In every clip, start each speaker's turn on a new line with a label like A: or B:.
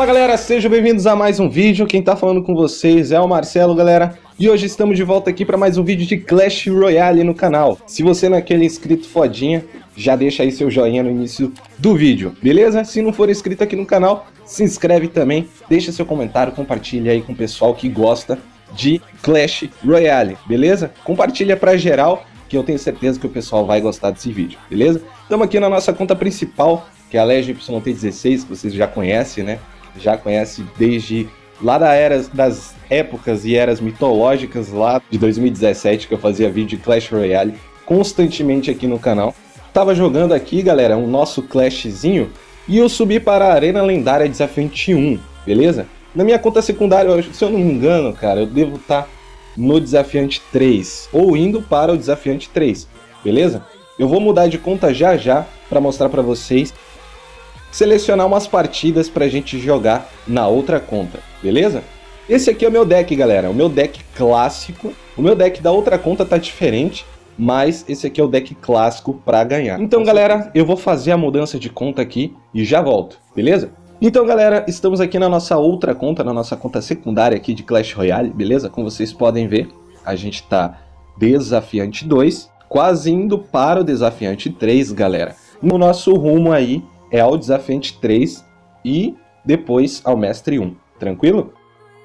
A: Fala galera, sejam bem-vindos a mais um vídeo. Quem tá falando com vocês é o Marcelo, galera. E hoje estamos de volta aqui para mais um vídeo de Clash Royale no canal. Se você não é aquele inscrito fodinha, já deixa aí seu joinha no início do vídeo, beleza? Se não for inscrito aqui no canal, se inscreve também, deixa seu comentário, compartilha aí com o pessoal que gosta de Clash Royale, beleza? Compartilha pra geral, que eu tenho certeza que o pessoal vai gostar desse vídeo, beleza? Estamos aqui na nossa conta principal, que é a Legend YT16, que vocês já conhecem, né? Já conhece desde lá da era, das épocas e eras mitológicas lá de 2017, que eu fazia vídeo de Clash Royale constantemente aqui no canal. Tava jogando aqui, galera, um nosso Clashzinho, e eu subi para a Arena Lendária Desafiante 1, beleza? Na minha conta secundária, se eu não me engano, cara, eu devo estar tá no Desafiante 3, ou indo para o Desafiante 3, beleza? Eu vou mudar de conta já já para mostrar para vocês selecionar umas partidas pra gente jogar na outra conta, beleza? Esse aqui é o meu deck, galera, o meu deck clássico. O meu deck da outra conta tá diferente, mas esse aqui é o deck clássico para ganhar. Então, galera, eu vou fazer a mudança de conta aqui e já volto, beleza? Então, galera, estamos aqui na nossa outra conta, na nossa conta secundária aqui de Clash Royale, beleza? Como vocês podem ver, a gente tá desafiante 2, quase indo para o desafiante 3, galera. No nosso rumo aí é ao desafiante 3 e depois ao mestre 1, tranquilo?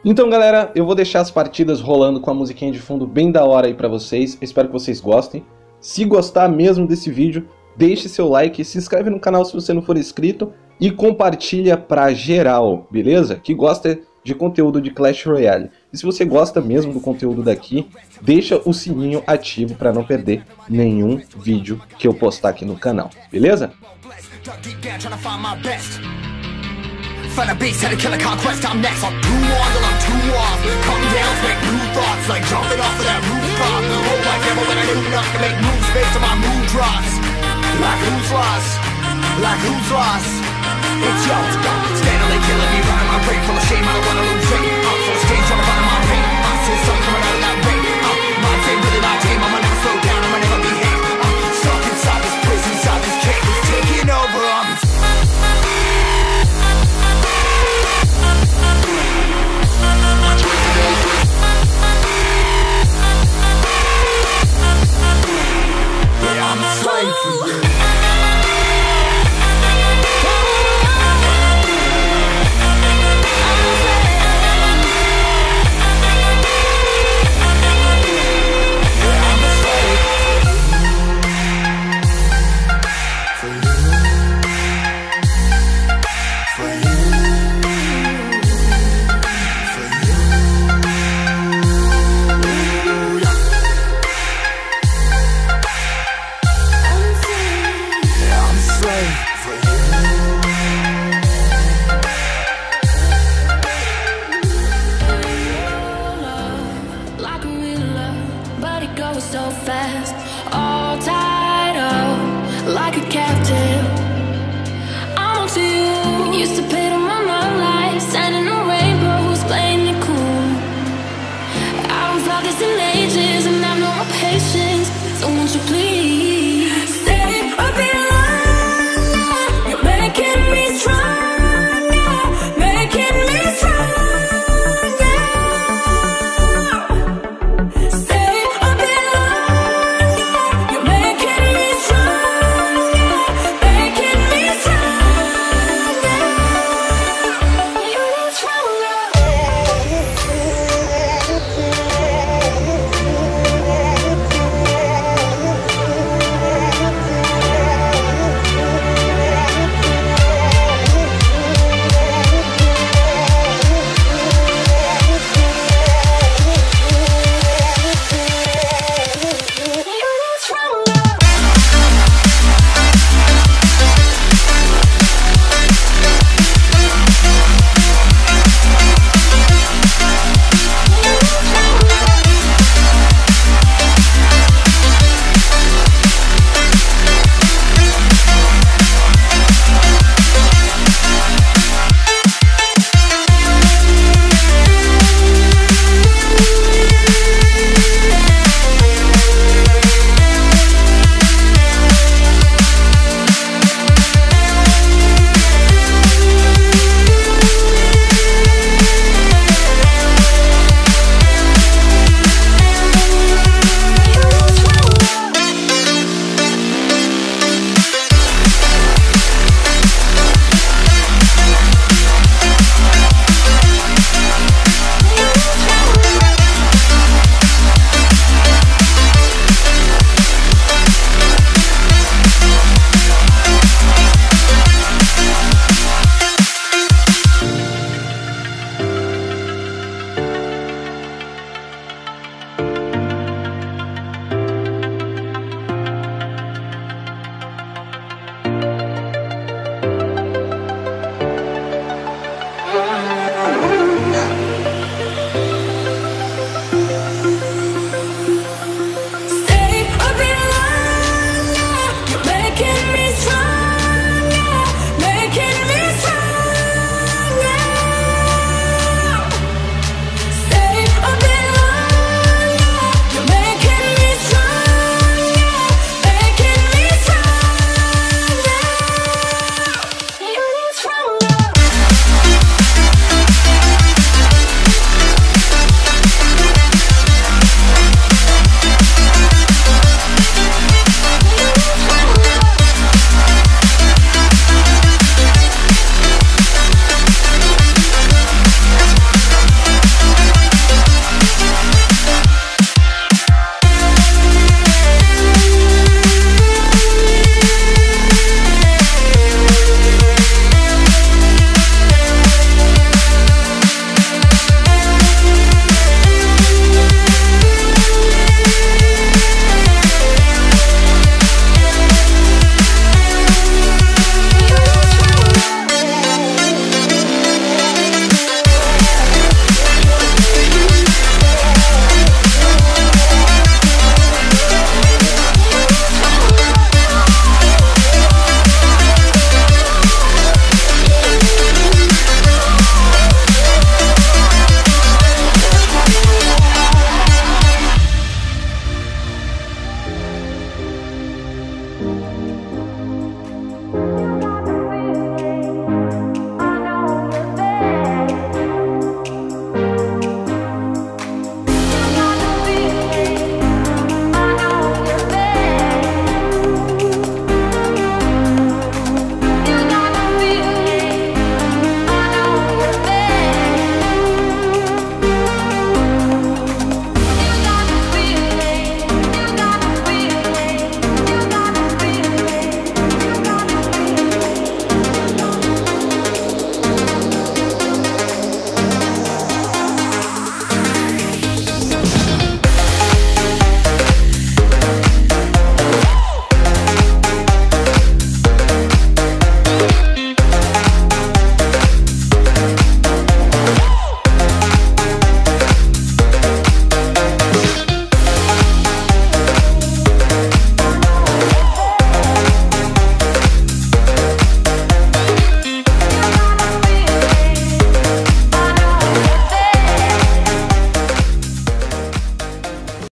A: Então galera, eu vou deixar as partidas rolando com a musiquinha de fundo bem da hora aí pra vocês, espero que vocês gostem. Se gostar mesmo desse vídeo, deixe seu like, se inscreve no canal se você não for inscrito e compartilha pra geral, beleza? Que gosta de conteúdo de Clash Royale. E se você gosta mesmo do conteúdo daqui, deixa o sininho ativo para não perder nenhum vídeo que eu postar aqui no canal, beleza? Find a had to kill a conquest, I'm next I'm too on till I'm too off Calm down, make new thoughts Like jumping off of that rooftop never when I to make moves based on my mood drops Like who's lost? Like who's lost? It's break from shame, I don't wanna lose it. Up for the stage, so fast.